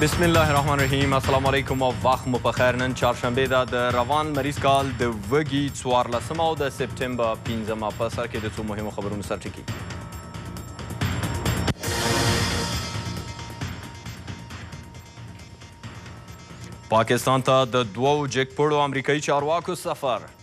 بسم الله الرحمن الرحیم السلام علیکم او وخت مو په خیر نن چهارشنبه ده د روان مریض کال د وږي څوارلسمه او د سپټمبر پنځمه په سر کې د څو مهمو خبرونو سرټکي پاکستان ته د دوو جګپړو امریکایي چارواکو سفر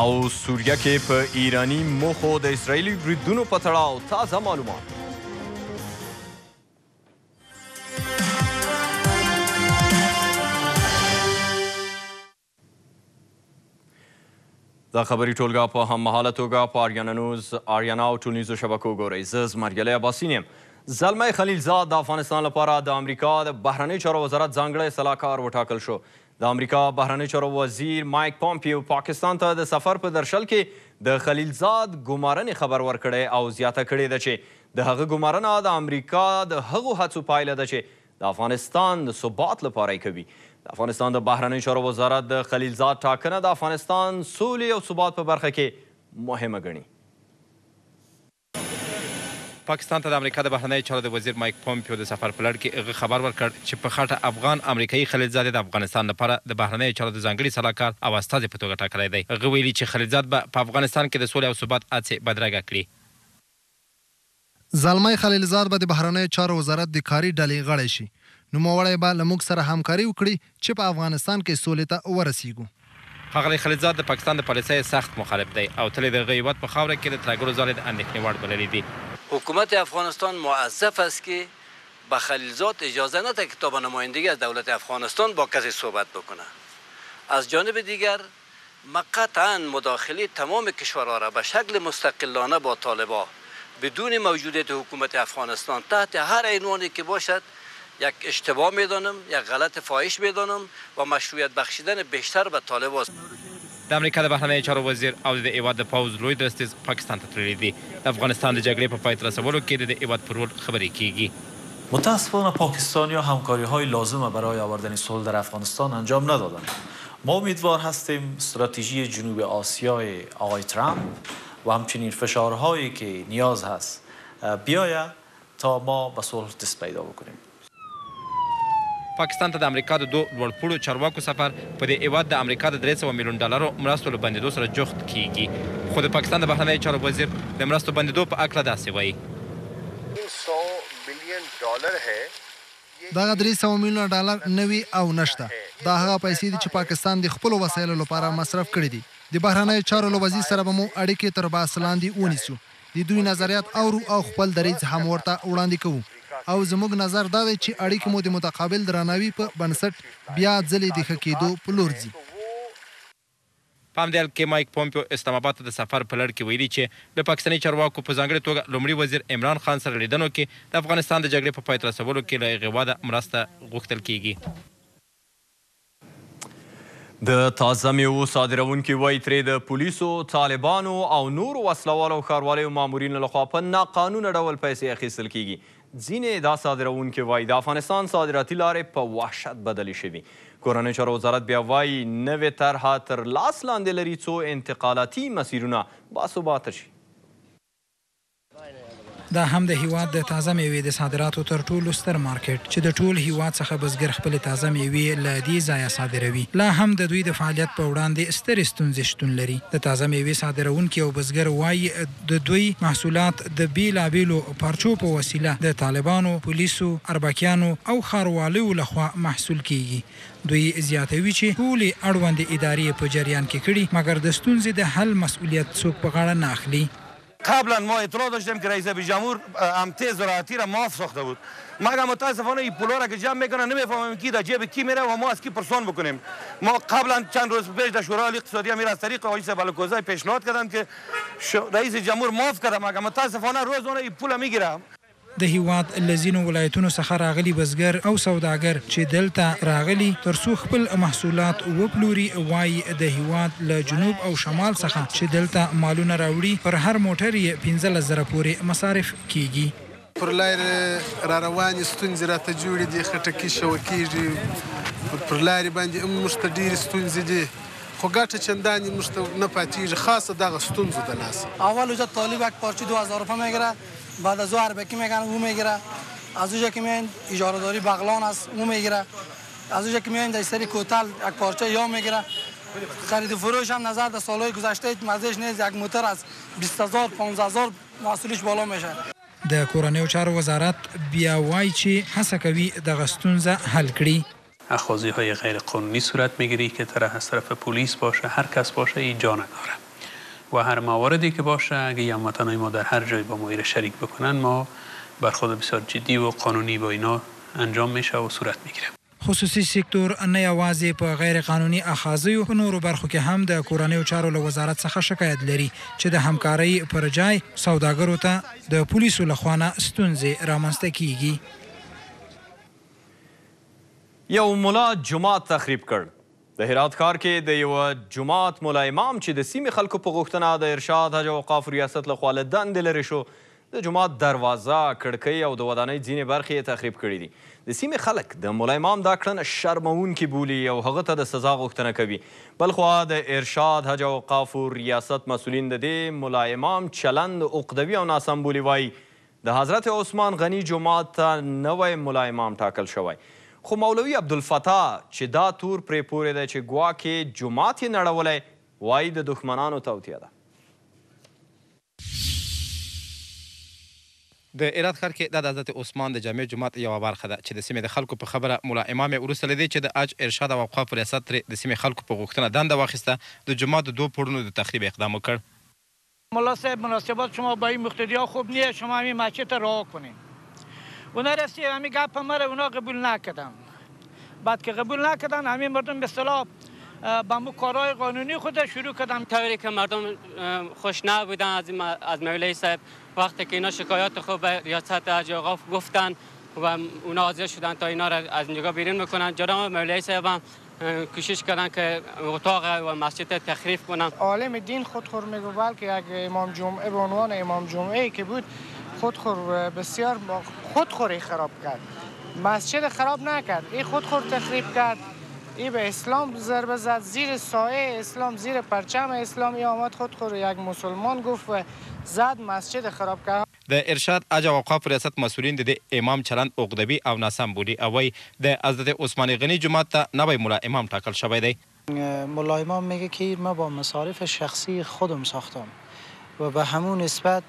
او سوریه کې په ایراني موخو د اسراییلي بریدونو په تړاو تازه معلومات د خبري ټولګه په هم مهاله توګه په آریانا نوز آریانا او ټولنیزو شبکو ګورئ زه زمریالی عباسین یم زلمی خلیلزاد د افغانستان لپاره د امریکا د بهرنیو چارو وزارت ځانګړی سلاکار وټاکل شو د امریکا بهرنیو چارو وزیر مایک پامپیو پاکستان ته د سفر په درشل کې د خلیلزاد ګمارنې خبر ورکړی او زیاته کړې ده چې د هغه ګمارنه د امریکا د هغو هڅو پایله ده چې د افغانستان د ثبات لپاره یې کوي. د افغانستان د بهرنیو چارو وزارت د خلیلزاد ټاکنه د افغانستان سولې او ثبات په برخه کې مهمه ګڼي. پاکستان ته د امریکا د بهرنیو چارو د وزیر مایک پومپیو د سفر په لړ کې هغه خبر ورکړ چې په خټه افغان امریکایي خلیلزاد یې د افغانستان لپاره د بهرنیو چارو د ځانګړي سلاکار او استازي په توګه ټاکلی دی. هغه ویلي چې خلیلزاد به په افغانستان کې د سولې او ثبات هڅې بدرګه کړي. زلمی خلیلزاد به د بهرنیو چارو وزارت د کاري ډلې غړی شي. نوموړی به له موږ سره همکاري وکړي چې په افغانستان کې سولې ته ورسېږو. ښاغلی خلیلزاد د پاکستان د پالیسیو سخت مخالف دی او تل یې د هغه هېواد په خاوره کې د ترهګرو ځالې د اندېښنې وړ بللې دي. حکومت افغانستان موظف است که به خلیلزاد اجازه ندهد که تا به نمایندگی از دولت افغانستان با کسی صحبت بکند. از جانب دیگر مقطعا مداخله تمام کشورها را به شکل مستقلانه با طالبها بدون موجودیت حکومت افغانستان تحت هر عنوانی که باشد یک اشتباه می دانم یک غلط فاحش می دانم و مشروعیت بخشیدن بیشتر به طالبها د امریکا د بهرنیو چارو وزیر او د دې هیواد د پوځ لوی درستیز پاکستان ته تللي دي. د افغانستان د جګړې په پای ته رسولو کې د دې هیواد په رول خبرې کیږي. متاسفانه پاکستانیا همکاریهای لازم برای آوردن صلح در افغانستان انجام ندادند. ما امیدوار هستیم ستراتیژی جنوب آسیای آقای ترامپ و همچنین فشارهایی که نیاز هست بیاید تا ما به صلح دست پیدا بکنیم. پاکستان ته د امریکا د دوه لوړ پوړو چارواکو سفر په دې هېواد د امریکا د درې سوه میلیون ډالرو مرستو له بندېدو سره جوخت کېږي، خو د پاکستان د بهرنیو چارو وزیر د مرستو بندېدو په هکله داسې وايي. تین سو بلین ډالر هې دغه درې سوه میلیونه ډالر نه وې او نه شته. دا هغه پیسې دي چې پاکستان د خپلو وسایلو لپاره مصرف کړې دي. د بهرنیو چارو له وزیر سره به مو اړیکې تر بحث لاندې ونیسو. د دوی نظریات اورو او خپل دریځ هم ورته وړاندې کوو. او زموږ نظر دا دی چې اړیکې مو د متقابل درناوي په بنسټ بیا ځلې د ښه کېدو په لور ځي. په همدې حال کې مایک پومپیو اسلام اباد ته د سفر په لړ کې ویلي چې له پاکستاني چارواکو په ځانګړې توګه لومړي وزیر عمران خان سره لیدنو کې د افغانستان د جګړې په پای ته رسولو کې له هغېواده مرسته غوښتل کېږي. د تازه مېوو صادرونکي وايي، ترې د پولیسو، طالبانو او نورو وسلهوالو او ښاروالیو مامورینو لخوا په ناقانونه ډول پیسې اخیستل کېږي. ځینې دا صادروونکي وايي، د افغانستان صادراتي لارې په وحشت بدلې شوي. کورنیو چارو وزارت بیا وايي، نوې طرحه تر لاس لاندې لري څو انتقالاتي مسیرونه باثباته شي. دا هم د هېواد د تازه مېوې د صادراتو تر ټولو ستر مارکېټ، چې د ټول هېواد څخه بزګر خپلې تازه مېوې له دې ځایه صادروي، لا هم د دوی د فعالیت په وړاندې سترې ستونزې شتون لري. د تازه مېوې صادروونکي او بزګر وايي، د دوی محصولات د بېلابېلو پارچو په وسیله د طالبانو، پولیسو، اربکیانو او ښاروالیو له خوا محصول کېږي. دوی زیاتوي چې ټولې اړوندې ادارې یې په جریان کې کړي، مګر د ستونزې د حل مسؤلیت څوک په غاړه نه اخلي. قبلا ما اطلاع داشتم که رئیس بیجامور امته زراعتی را معاف ساخته بود مگر متاسفانه این پولا را که جمع میکنند نمیفهمیم کی در جیب کی میره و ما از کی پرسان بکنیم ما قبلا چند روز پیش در شورای عالی اقتصادی امیر از طریق حاجی صاحب الکوزی پیشنهاد کردم که شو رئیس جمهور معاف کره مګر متاسفانه روزانه یی پوله میګیره. د هیواد له ځینو ولایتونو څخه راغلي بزګر او سوداګر چې دلته راغلي تر څو خپل محصولات وپلوري وايي د هیواد له جنوب او شمال څخه چې دلته مالونه راوړي پر هر موټر یې پنځلس زره پورې مصارف کیږي. پر لارې را روانې ستونزې راته جوړې دي، خټکي شوه کېږي، پر لارې باندې هم موږ ته ډېرې ستونزې دي، خو ګټه چندانې موږ ته نه پاتېږي، خاص د دغه ستونزو د لاسه. اول اوجا طالب یک پارچه دو هزار روپه میگیره بعد از او اربکی میگن او میگیره از اوجا که میاییم اجاره داری بغلان است او میگیره از اوجا که میاییم در سر کوتل یک پارچه یا میگیره خرید و فروش هم نظر در سالهای گذشته هیچ مزهش نیست یک موتر از بیست هزار پانزده هزار محصولش بالا میشه. د کورنیو چارو وزارت بیا وايي چې هڅه کوي دغه ستونزه حل کړي. اخاذی ها یه غیر قانونی صورت می گری که طرح از طرف پولیس باشه هر کس باشه ای جا نداره و هر مواردی که باشه اگه یه هموطنای ما در هر جای با ما ایره شریک بکنن ما برخورد بسیار جدی و قانونی با اینا انجام میشه و صورت میگیره. خصوصي سکتور نه یوازې په غیر قانوني اخاذیو، په نورو برخو کې هم د کورنیو چارو له وزارت څخه شکایت لري چې د همکارۍ پر جای سوداګرو ته د پولیسو له خوا نه ستونزې رامنځته کیږي. یو ملا جومات تخریب کړ. د هرات ښار کې د یوه جومات ملا امام چې د سیمې خلکو په غوښتنه د ارشاد، حج او اوقافو ریاست له خوا له دندې لرې شو، د جومات دروازه، کړکۍ او د ودانۍ ځینې برخې یې تخریب کړې دي. د سیمې خلک د ملا امام دا کړنه شرموونکې بولي او هغه ته د سزا غوښتنه کوي. بلخوا د ارشاد، حج او اوقافو ریاست مسؤلین د دې ملا امام چلند عقدوي او ناسم بولي، وايي، د حضرت عثمان غني جومات ته نوی ملا امام ټاکل شوی خو مولوي عبدالفتاح چې دا تور پرې پورې دی چې ګواکې جومات یې نړولی وايي د دښمنانو توطیه ده. د هرات ښار کې دا د حضرت عثمان د جامع جومات یوه برخه ده چې د سیمې د خلکو په خبره ملا امام یې وروسته له دې چې د حج، ارشاد او اوقافو ریاست ترې د سیمې خلکو په غوښتنه دنده واخیسته د جومات د دوو پوړونو د تخریب اقدام وکړ. ملا صاحب مناسبات شما با این مقتدی ها خوب نیه شما همین مسجد تا رها کنین اونا رفتی همین گپ ما را اونا قبول نکدن بعد که قبول نکدن همین مردم به صلاح با مو کارهای قانونی خود شروع کدن طوری که مردم خوش نبودن از, از مولای صاحب وقتی که اینا شکایات خوب به ریاست حاج آقا گفتن و اونا حاضر شدن تا اینا را از نگاه بیرون میکنن جناب مولای صاحب هم کوشش کردن که اتاق و مسجد تخریب کنن عالم دین خود خور میگو بلکه یک امام جمعه به عنوان امام جمعه که بود خود خور بسیار خود خوری خراب کرد مسجد خراب نکرد این خود خور تخریب کرد ای به اسلام ضربه زد زیر سایه اسلام زیر پرچم اسلام ای آمد خود خود یک مسلمان گفت و زد مسجد خراب کرد د ارشاد اج او اوقافو ریاست مسؤلین د دې امام چلند عقدوي او ناسم بولي او وایي، د حضرت عثمان غني جومات ته نوی ملا امام ټاکل شوی دی. ملا امام میگه که مه با مصارف شخصی خودم ساختم و به همو نسبت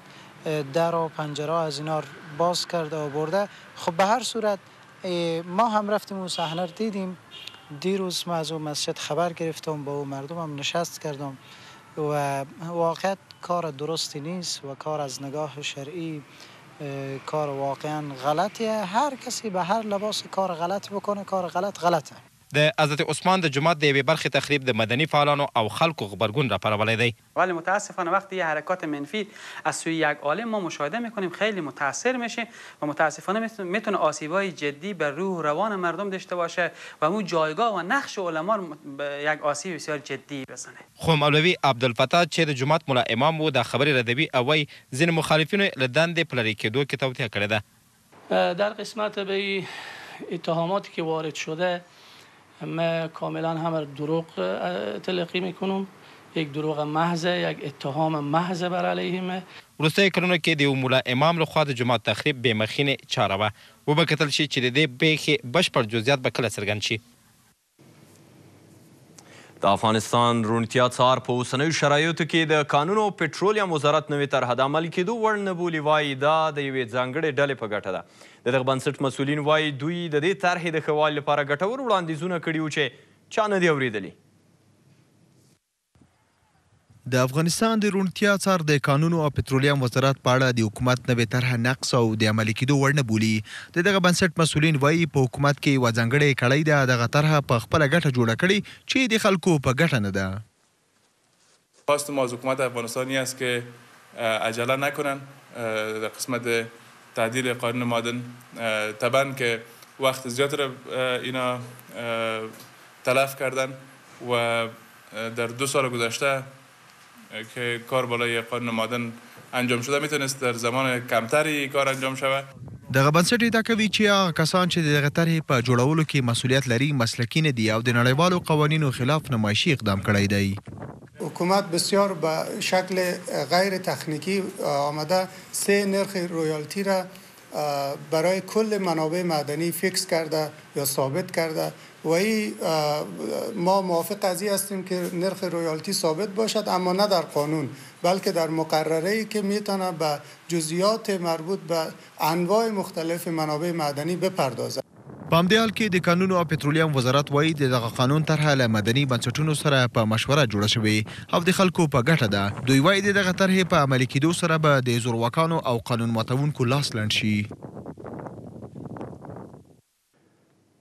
در و پنجره از اینا را باز کرده و برده خب به هر صورت ما هم رفتیم او صحنه را دیدیم دیروز ما از او مسجد خبر گرفتم با او مردم هم نشست کردم و واقعیت کار درستی نیست و کار از نگاه شرعی کار واقعا غلطیه هر کسی به هر لباس کار غلط بکنه کار غلط غلطه. د حضرت عثمان د جومات د یوې برخې تخریب د مدني فعالانو او خلکو غبرګون راپارولی دی. ولی متاسفانه وقتی یه حرکات منفی از سوی یک عالم ما مشاهده میکنیم خیلی متاثر میشیم و متاسفانه میتونه آسیبهای جدی به روح و روان مردم داشته باشه و امو جایگاه و نقش علما یک آسیب بسیار جدی بزنه. خو مولوي عبدالفتاح چې د جومات ملا امام وو دا خبرې ردوي او وايي، ځينې مخالفينو يې له دندې په لرې کېدو کې توطيه کړې ده. در قسمت به ای اتهاماتی که وارد شده مه کاملا همر دروغ تلقی میکنوم یک دروغ محض یک اتهام محض بر علیه مه. وروستیو کلونو کې د یو ملا امام له خوا د جومات تخریب بې مخینې چاره وه. وبه کتل شي چې د دې پېښې بشپړ جزیات به کله څرګند شي. د افغانستان روڼتیا څار په اوسنیو شرایطو کې د کانونو او پټرولیم وزارت نوې طرحه د عملي کېدو وړ نه بولي، وايي دا د یوې ځانګړې ډلې په ګټه ده. د دغه بنسټ مسؤلین وايي، دوی د دې طرحې د ښه والي لپاره ګټور وړاندیزونه کړي وو چې چا نه دي اورېدلي. د افغانستان د روڼتیا څار د کانونو او پترولیم وزارت په اړه د حکومت نوې طرحه نقص او د عملي کېدو وړ نه بولي. د دغه بنسټ مسؤلین وایي، په حکومت کې یوه ځانګړې کړۍ ده دغه طرحه په خپله ګټه جوړه کړې چې د خلکو په ګټه نه ده. خواست ما از حکومت افغانستان این است که عجله نکنند در قسمت تعدیل قانون معادن طبعا که وقت زیاد را اینا تلف کردند. و در دو سال گذشته که کار بالای قانون و معدن انجام شده میتونست در زمان کمتری ای کار انجام شود. دغه بنسټ ادعا کوي چې هغه کسان چې د دغې طرحې په جوړولو کې مسولیت لري مسلکي نه دي او د نړیوالو قوانینو خلاف نمایشي اقدام کړی دی. حکومت بسیار به شکل غیر تخنیکی آمده سه نرخ رویالتی را برای کل منابع معدنی فیکس کرده یا ثابت کرده و ای ما موافق از هستیم که نرخ رویالتی ثابت باشد اما نه در قانون بلکه در مقرره ای که میتونه به جزیات مربوط به انواع مختلف منابع معدنی بپردازد په همدې حال کې د کانونو او پترولیم وزارت وايي، د دغه قانون طرحه له مدني بنسټونو سره په مشوره جوړه شوې او د خلکو په ګټه ده. دوی وايي، د دغه طرحې په عملي کېدو سره به د زورواکانو او قانون ماتوونکو لاس لنډ شي.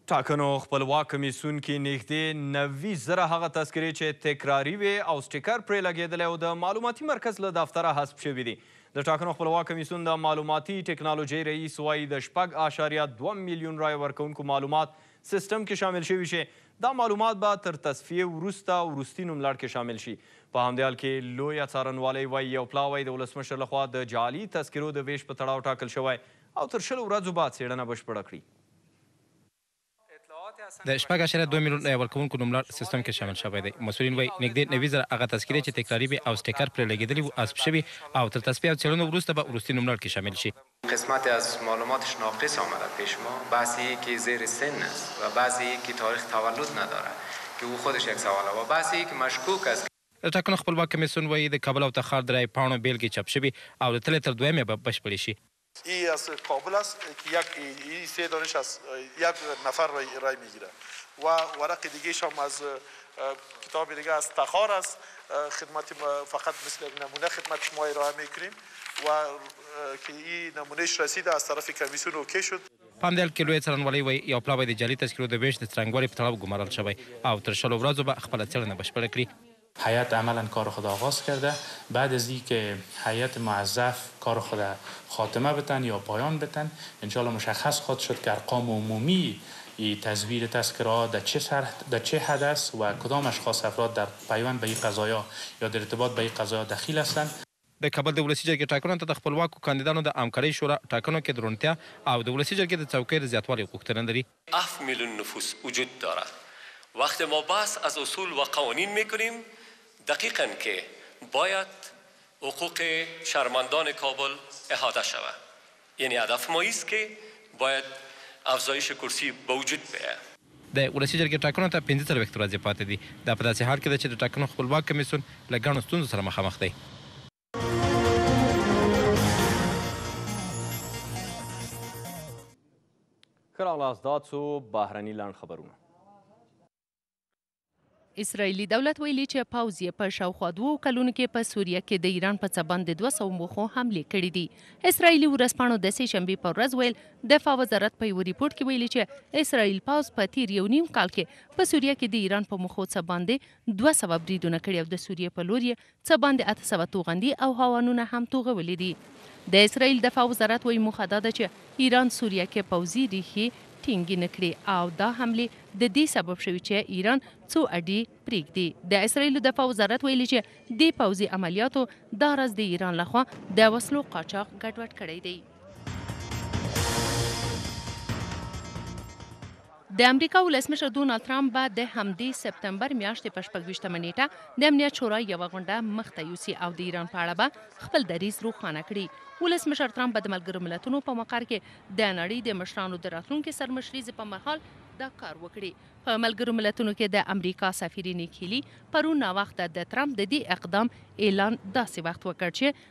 ټاکنو خپلواک کمېسیون کې نېږدې نوي زره هغه تذکرې چې تکراري وې او سټیکر پرې لګېدلی و، د معلوماتي مرکز له دفتره حذف شوي دي. د ټاکنو خپلواک کمیسیون د معلوماتي ټکنالوژۍ رئیس وايي، د شپږ اعشاریه دوه میلیون رایه ورکوونکو معلومات سیستم کې شامل شوي چې دا معلومات به تر تصفیې وروسته وروستي نوملړ کې شامل شي. په همدې حال کې لویه څارنوالۍ وايي، یو پلاوی د ولسمشر له خوا د جعلي تذکرو د وېش په تړاو ټاکل شوی او تر شلو ورځو به څېړنه بشپړه کړي. د شپږ اعشاریه دوه میلیون رایه ورکوونکو نوملړ سیستم کې شامل شوی دی. مسؤلین وایي، نږدې نوي زره هغه تذکرې چې تکراري وې او سټیکر پرې لګېدلي وو، حذف شوي او تر تصفیې او څېړنو وروسته به وروستي نوملړ کې شامل شي. قسمت از معلوماتش ناقص آمده پیش ما بعضی ای که زیر سن است و بعضی ای که تاریخ تولد نداره که او خودش یک سواله و بعضی ای که مشکوک است که د ټاکنو خپلواک کمېسیون وایي، د کابل او تخار د رایې پاڼو بېلګې چاپ شوي او د تلې تر دویمې به بشپړې شي. ای از کابل است که یک ای سه دانش از یک نفر رای رای میگیره و ورق دیگهش هم از کتاب دیگه از تخار است خدمت فقط مثل یک نمونه خدمت شما ارائه میکنیم و که این نمونهش رسید از طرف کمیسیون اوکی شد په همدې حال کې لویې څارنوالۍ وایي، یو پلاوی د جعلي تذکرو د وېش د څرنګوالي په تړاو ګومارل شوی او تر شلو ورځو به خپله څېړنه بشپړه کړي. حیات عملا کار خدا آغاز کرده بعد از که حیات معظف کار خود خاتمه بتن یا پایان بتن انشاءالله مشخص خود شد که ارقام عمومی ای تزویر تذکرا در چه سر در چه است و کدام اشخاص افراد در پیوند به این قضایا یا در ارتباط به این قضایا دخیل هستند د کابل د ولسي جرګې ټاکنو ته د خپلواکو کاندیدانو د عامکارۍ شورا ټاکنو کې د روڼتیا او د ولسي جرګې د څوکیو د زیاتوالي غوښتنه لري. هفت میلیون نفوس وجود دارد وقتی ما بحث از اصول و قوانین میکنیم دقیقا که باید حقوق شهرمندان کابل احاطه شود یعنی هدف ما ایست که باید افزایش کرسی به وجود بیاید. د ولسي جرګې ټاکنو ته پنځه څلوېښت ورځې پاتې دي. دا په داسې حال کې ده چې د ټاکنو خپلواک کمېسیون له ګڼو ستونزو سره مخامخ دی. ښه راغلاست دا څو بهرني لنډ خبرونه. اسراییلي دولت ویلي چې پوځ یې په شاوخوا دوو کلونو کې په سوریه کې د ایران په څه باندې دوه سوه موخو حملې کړې دي. اسراییلي ورځپاڼو د سې شنبې پر ورځ ویل دفاع وزارت په یوه رپورټ کې ویلي چې اسراییل پوځ په تیر یو نیم کال کې په سوریه کې د ایران په موخو څه باندې دوه سوه بریدونه کړي او د سوریې په لور یې څه باندې اته سوه توغندي او هاوانونه هم توغولي دي. د اسراییل دفاع وزارت وايي موخه دا ده چې ایران سوریه کې پوځي ریښې ټینګې نه کړي او دا حملې د دې سبب شوي چې ایران څو اډې پرېږدي. د اسراییل دفاع وزارت ویلي چې دې پوځي عملیاتو دا راز د ایران لخوا د وسلو قاچاق ګډوډ کړی دی. د امریکا ولسمشر دونالد ترامپ به د همدې سپتمبر میاشتې په شپږویشتمه نیټه د امنیت شورا یوه غونډه مخته یوسي او د ایران په اړه به خپل دریځ روښانه کړي ولسمشر ترامپ به د ملګرو ملتونو په مقر کې د نړۍ د مشرانو د راتلونکي سرمشریزې په مهال دا کار وکړي په ملګرو ملتونو کې د امریکا سفیرې نیکیلی پرون ناوخته د ترامپ د دې اقدام اعلان داسې وخت وکړ چې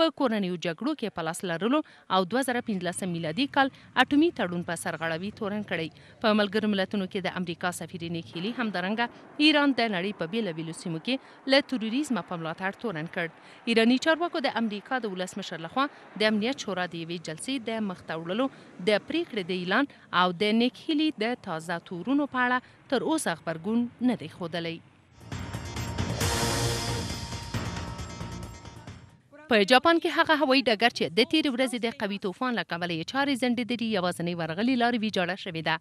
په کورنیو جګړو کې په لاس لرلو او دوه زره پنځلس میلادي کال اټومي تړون په سرغړاوي تورن کړی. په ملګرو ملتونو کې د امریکا سفیرې نیک هیلي همدارنګه ایران د نړۍ په بیلا بیلو سیمو کې له تروریزمه په ملاتړ تورن کړ. ایراني چارواکو د امریکا د ولسمشر لخوا د امنیت شورا د یوې جلسې د مخته وړلو د پریکړې د اعلان او د نیک هیلي د تازه تورونو په اړه تر اوسه غبرګون نه دی ښودلی. په جاپان کې هغه هوایي ډګر چې د تیرې ورځې د قوي طوفان له کبله یې چارې ځنډېدلي یوازنۍ ورغلې لارې ویجاړه شوې ده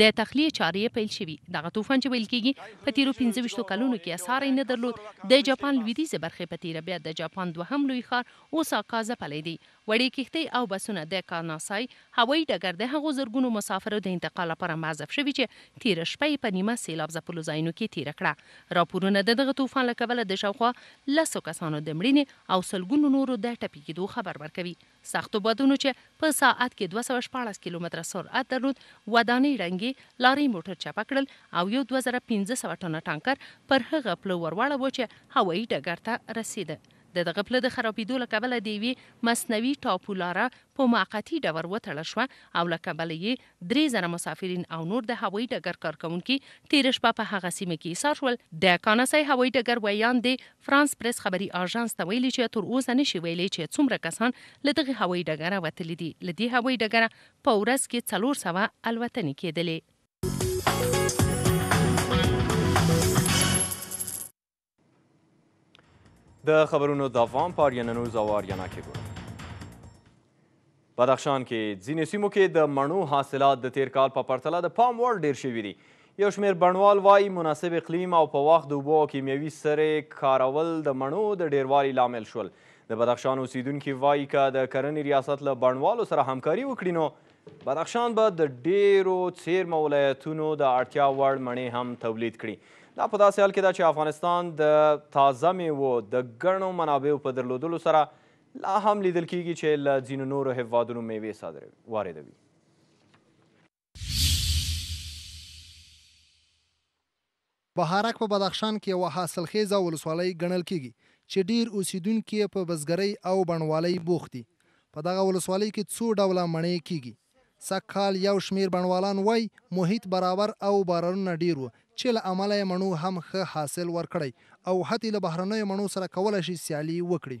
د تخلیې چارې یې پیل شوي دغه طوفان چې ویل کېږي په تیرو پنځه ویشتو کلونو کې یې ساری نه درلود د جاپان لویدیځې برخې په تیره بیا د جاپان دوهم لوی ښار اوساکا ځپلی دی وړې کښتۍ او بسونه د کارناسای هوایي ډګر د هغو زرګونو مسافرو د انتقال لپاره محذف شوي چې تېره شپه یې په نیمه سېلاب ځپلو ځایونو کې تېره کړه. راپورونه د دغه طوفان له کبله د شاوخوا لسو کسانو د مړینې او سلګونو نورو د ټپي کېدو خبر ورکوي. سختو بادونو چې په ساعت کې دوه سوه شپاړس کیلومتره سرعت درلود، ودانۍ ړنګې، لارۍ موټر چپه کړل او یو دوه زره پنځه سوه ټنه ټانکر پر هغه پله ورواړاوه چې هوایي ډګر ته رسېده. د دغه پله د خرابیدو له کبله د یوې مصنوعي ټاپو لاره په موقتي ډور وتړل شوه او له کبله یې درې زره مسافرین او نور د هوایي ډګر کارکوونکي تیره شپه په هغه سیمه کې ایسار شول. د کانسای هوایي ډګر ویاند د فرانس پریس خبري آژانس ته ویلي چې تر اوسه نشي ویلی چې څومره کسان له دغه هوایي ډګره وتلي دي. له دې هوایي ډګره په ورځ کې څلور سوه الوتنې کیدلې. د خبرونو دوام په اریانا نیوز او اریانا کې ګورئ بدخشان کې ځینې سیمو کې د مڼو حاصلات د تیر کال په پرتله د پام وړ ډیر شوي دي یو شمېر بڼوال وایي مناسب اقلیم او په وخت د اوبو او کیمیاوي سرې کارول د مڼو د ډیروالي لامل شول د بدخشان اوسیدونکي وایي که د کرنې ریاست له بڼوالو سره همکاري وکړي نو بدخشان به د ډېرو څېرمه ولایتونو د اړتیا وړ مڼې هم تولید کړي. دا په داسې حال کې ده چې افغانستان د تازه میوو د ګڼو منابعو په درلودلو سره لا هم لیدل کېږي چې له ځینو نورو هېوادونو میوې صادروي واردوي. بهارک په بدخشان کې یوه حاصل خېزه ولسوالۍ ګڼل کېږي چې ډېر اوسېدونکي یې په بزګرۍ او بڼوالۍ بوخت دي. په دغه ولسوالۍ کې څو ډوله مڼې کېږي. سږ کال یو شمېر بڼوالان وايي، محیط برابر او بارانونه ډېر و چې له امله یې مڼو هم ښه حاصل ورکړی او حتي له بهرنیو مڼو سره کولای شي سیالي وکړي.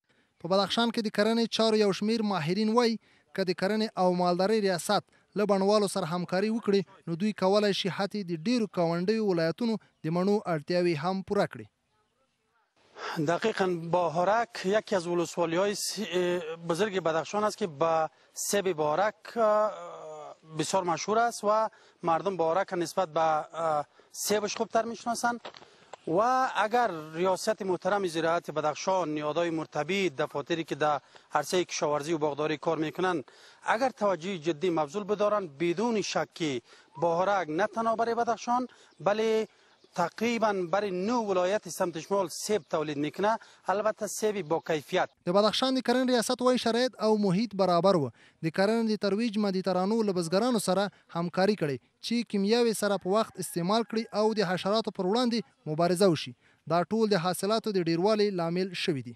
په بدخشان کې د کرنې چارو یو شمېر ماهرین وايي، که د کرنې او مالدارۍ ریاست له بڼوالو سره همکاري وکړي، نو دوی کولای شي حتې د ډېرو کونډیو ولایتونو د مڼو اړتیاوې هم پوره کړي. دقیقا، باهرک یکی از ولسوالیهای بزرگ بدخشان است که به سب بارک بسیار مشهور است و مردم بارک نسبت به سبش خوبتر میشناسند و اگر ریاست محترم زراعت بدخشان نیادای مرتبی دفاتری که در عرصه کشاورزی و باغداری کار میکنن اگر توجه جدی مبذول بدارن بدون شک که بهارک نه تنها برای بدخشان بله تقریبا بر نو ولایت سمت شمال سیب تولید میکنه البته سیب با کیفیت. د بدخشان د کرنې ریاست وايي، شرایط او محیط برابر و، د کرنې د ترویج مدیترانو له بزګرانو سره همکاري کړې، چې کیمیاوې سره په وخت استعمال کړي او د حشراتو پر وړاندې مبارزه وشي، دا ټول د حاصلاتو د ډېروالي لامل شوي دي.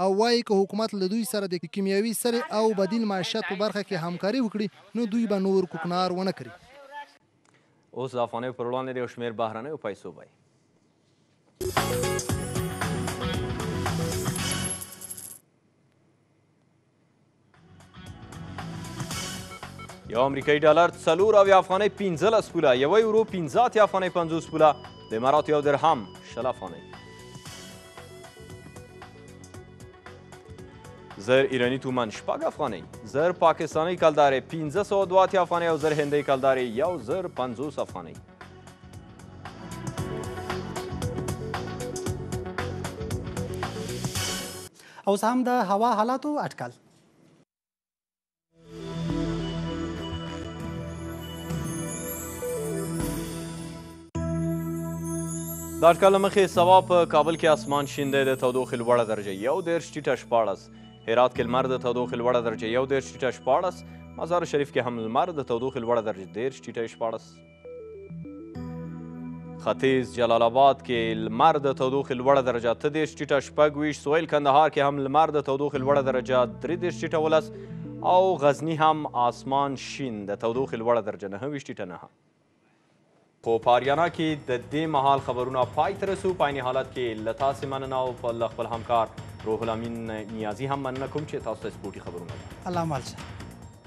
او وايي که حکومت له دوی سره د کیمیاوي سرې او بدیل معیشت په برخه کې همکاري وکړي نو دوی به نور کوکنار ونه کري. اوس د افغانیو پر وړاندې د یو شمېر بهرنیو پیسو بیې. یو امریکایي ډالر څلور اویا افغانۍ پنځلس پوله یوه یورو پنځه اتیا افغانۍ پنځوس پوله د اماراتو یو درهم شل افغانۍ زر ایرانی تومن شپږ افغانۍ زر پاکستانۍ کلدارې پنځه سوه دوه اتیا افغانۍ او زر هندۍ کلدارې یو زر پنځوس افغانۍ اوس هم د هوا حالاتو اټکل. د اټکل له مخې سبا په کابل کې اسمان شین دی، د تودوخې لوړه درجه یو دېرش ټیټه شپاړس، هرات کې لمر د تودوخې لوړه درجه یو دېرش ټیټه شپاړس، مزار شریف کې هم لمر د تودوخې لوړه درجه دېرش ټیټه شپاړس، ختیځ جلال آباد کې لمر د تودوخې لوړه درجه اته دېرش ټیټه شپږ ویشت سویل کندهار کې هم لمر د تودوخې لوړه درجه درې دېرش ټیټه ولس او غزني هم آسمان شین د تودوخې لوړه درجه نهه ویشت ټیټه نهه خو په اریانا کې د دې مهال خبرونه پای ته رسو په عین حالت کې له تاسې مننه او له خپل همکار روح الامین نیازي هم مننه کوم چې تاسو ته سپورټي خبرونه الله مل